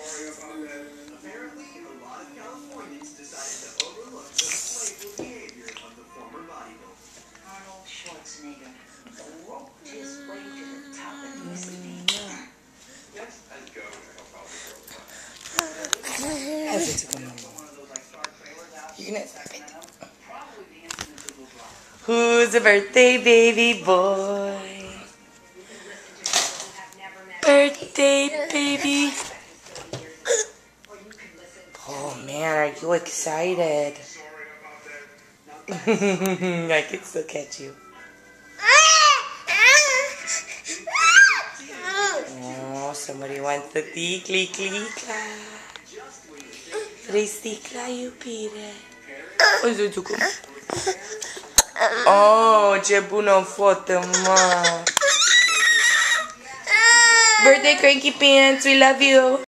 Mm, Who's a birthday baby boy? Birthday baby. Oh man, are you excited? I can still catch you. Oh, somebody wants the tikli klika. Tristikla you pire. Oh, Zuzuko. Oh, ce bună fotă, mă. Birthday cranky pants, we love you.